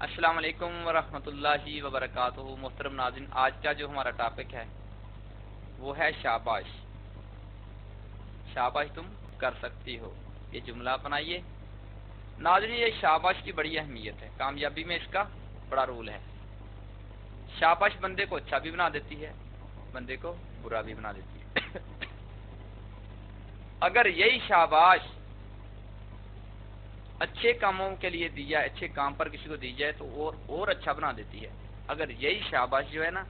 السلام علیکم ورحمۃ اللہ وبرکاتہ، محترم ناظرین، آج کا جو ہمارا ٹاپک ہے، وہ ہے شاباش۔ شاباش تم کر سکتی ہو۔ یہ جملہ بنائیے ناظرین، یہ شاباش کی بڑی اہمیت ہے۔ کامیابی میں اس کا بڑا رول ہے۔ شاباش بندے کو اچھا بھی بنا دیتی ہے، بندے کو برا بھی بنا دیتی ہے۔ اگر یہی شاباش اچھے کاموں کے لیے دی جائے، اچھے کام پر کسی کو دی جائے تو اور اور اچھا بنا دیتی ہے۔ اگر یہی شاباش جو ہے نا،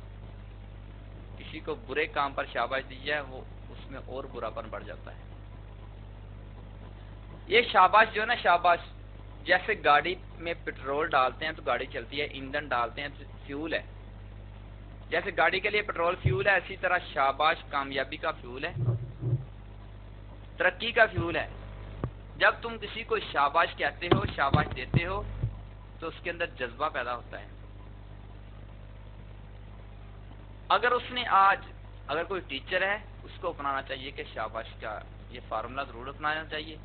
کسی کو برے کام پر شاباش دی جائے، وہ اس میں اور برا پن بڑھ جاتا ہے۔ یہ شاباش جو ہے نا، شاباش جیسے گاڑی میں پٹرول ڈالتے ہیں تو گاڑی چلتی ہے، ایندھن ڈالتے ہیں تو فیول ہے۔ جیسے گاڑی کے لیے پٹرول فیول ہے، اسی طرح شاباش کامیابی کا فیول ہے، ترقی کا فیول ہے۔ جب تم کسی کو شاباش کہتے ہو، شاباش دیتے ہو، تو اس کے اندر جذبہ پیدا ہوتا ہے۔ اگر اس نے آج، اگر کوئی ٹیچر ہے، اس کو اپنانا چاہیے کہ شاباش کا یہ فارمولا ضرور اپنانا چاہیے۔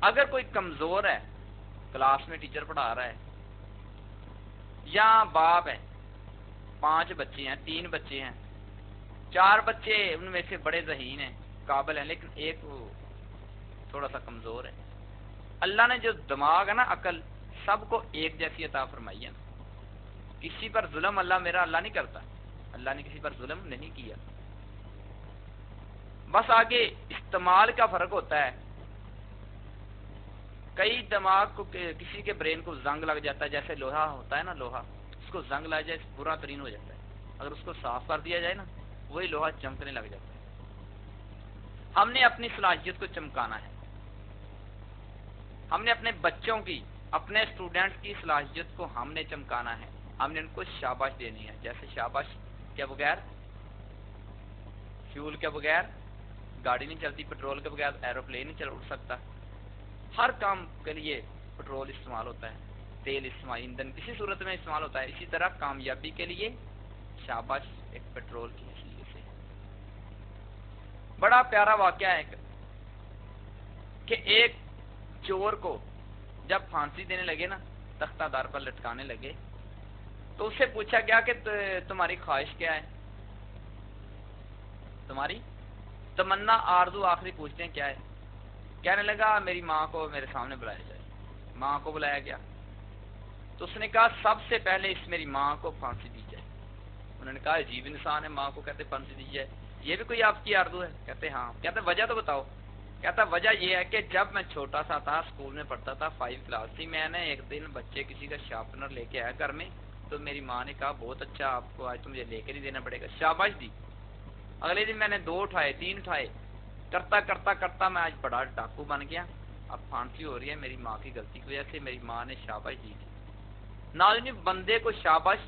اگر کوئی کمزور ہے کلاس میں ٹیچر پڑھا رہا ہے، یا باپ ہے، پانچ بچے ہیں، تین بچے ہیں، چار بچے ان میں سے بڑے ذہین ہیں، قابل ہیں، لیکن ایک تھوڑا سا کمزور ہے۔ اللہ نے جو دماغ ہے نا، عقل، سب کو ایک جیسی عطا فرمائی ہے۔ کسی پر ظلم اللہ میرا اللہ نہیں کرتا۔ اللہ نے کسی پر ظلم نہیں کیا۔ بس آگے استعمال کا فرق ہوتا ہے۔ کئی دماغ کو کسی کے برین کو زنگ لگ جاتا ہے، جیسے لوہا ہوتا ہے نا، لوہا۔ اس کو زنگ لگ جائے، برا ترین ہو جاتا ہے۔ اگر اس کو صاف کر دیا جائے نا، وہی لوہا چمکنے لگ جاتا ہے۔ ہم نے اپنی صلاحیت کو چمکانا ہے۔ ہم نے اپنے بچوں کی، اپنے اسٹوڈینٹ کی صلاحیت کو ہم نے چمکانا ہے۔ ہم نے ان کو شاباش دینی ہے۔ جیسے شاباش کے بغیر فیول کے بغیر، گاڑی نہیں چلتی پٹرول کے بغیر ایروپلین نہیں چل اٹھ سکتا۔ ہر کام کے لیے پٹرول استعمال ہوتا ہے۔ تیل استعمال، ایندھن کسی صورت میں استعمال ہوتا ہے۔ اسی طرح کامیابی کے لیے شاباش ایک پٹرول کی حیثیت سے بڑا پیارا واقعہ ہے کہ ایک چور کو جب پھانسی دینے لگے نا، تختہ دار پر لٹکانے لگے، تو اس سے پوچھا گیا کہ تمہاری خواہش کیا ہے؟ تمہاری؟ تمنا آرزو آخری پوچھتے ہیں کیا ہے؟ کہنے لگا، میری ماں کو میرے سامنے بلایا جائے۔ ماں کو بلایا گیا۔ تو اس نے کہا، سب سے پہلے اس میری ماں کو پھانسی دی جائے۔ انہوں نے کہا، عجیب انسان ہے، ماں کو کہتے پھانسی دی جائے۔ یہ بھی کوئی آپ کی آرزو ہے؟ کہتے ہاں۔ کہتے، وجہ تو بتاؤ۔ کہتا وجہ یہ ہے کہ جب میں چھوٹا سا تھا، اسکول میں پڑھتا تھا فائیو کلاس تھی، میں نے ایک دن بچے کسی کا شارپنر لے کے آیا گھر میں۔ تو میری ماں نے کہا، بہت اچھا آپ کو آج تو مجھے لے کے نہیں دینا پڑے گا۔ شاباش دی۔ اگلے دن میں نے دو اٹھائے، تین اٹھائے۔ کرتا کرتا کرتا میں آج بڑا ڈاکو بن گیا۔ اب پھانسی ہو رہی ہے، میری ماں کی غلطی کی وجہ سے میری ماں نے شاباش دی تھی۔ ناظرین بندے کو شاباش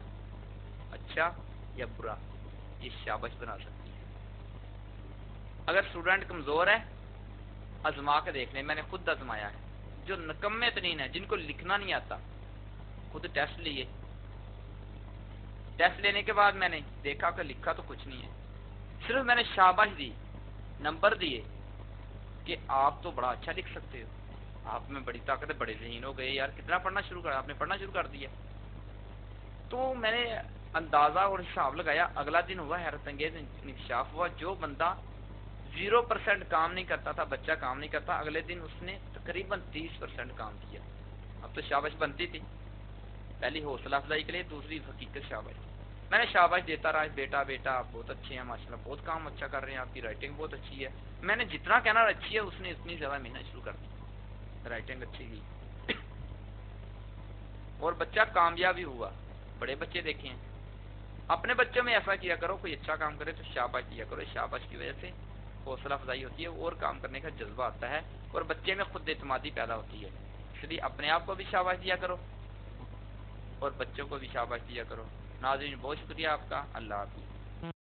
اچھا یا برا، یہ شاباش بنا سکتی ہے۔ اگر اسٹوڈنٹ کمزور ہے ازما کے دیکھ لیں، میں نے خود ازمایا ہے۔ جو نکمے ترین ہے جن کو لکھنا نہیں آتا، خود ٹیسٹ لیے۔ ٹیسٹ لینے کے بعد میں نے دیکھا کہ لکھا تو کچھ نہیں ہے۔ صرف میں نے شاباش دی، نمبر دیے کہ آپ تو بڑا اچھا لکھ سکتے ہو۔ آپ میں بڑی طاقت ہے، بڑے ذہین ہو گئے۔ یار، کتنا پڑھنا شروع کر، آپ نے پڑھنا شروع کر دیا۔ تو میں نے اندازہ اور حساب لگایا، اگلا دن ہوا، حیرت انگیز انکشاف ہوا۔ جو بندہ زیرو پرسینٹ کام نہیں کرتا تھا، بچہ کام نہیں کرتا، اگلے دن اس نے تقریباً تیس پرسینٹ کام کیا اب تو شابش بنتی تھی۔ پہلی حوصلہ افزائی کے لیے، دوسری حقیقت شابش میں نے شابش دیتا رہا، بیٹا بیٹا، آپ بہت اچھے ہیں، ماشاء اللہ، بہت کام اچھا کر رہے ہیں، آپ کی رائٹنگ بہت اچھی ہے۔ میں نے جتنا کہنا اچھی ہے، اس نے اتنی زیادہ محنت شروع کر دی۔ رائٹنگ اچھی کی اور بچہ کامیاب بھی ہوا۔ بڑے بچے دیکھے ہیں۔ اپنے بچوں میں ایسا کیا کرو، کوئی اچھا کام کرے تو شابش کیا کرو۔ شابش کی وجہ سے حوصلہ افزائی ہوتی ہے، اور کام کرنے کا جذبہ آتا ہے، اور بچے میں خود اعتمادی پیدا ہوتی ہے۔ اس لیے اپنے آپ کو بھی شاباش دیا کرو، اور بچوں کو بھی شاباش دیا کرو۔ ناظرین، بہت شکریہ آپ کا۔ اللہ حافظ۔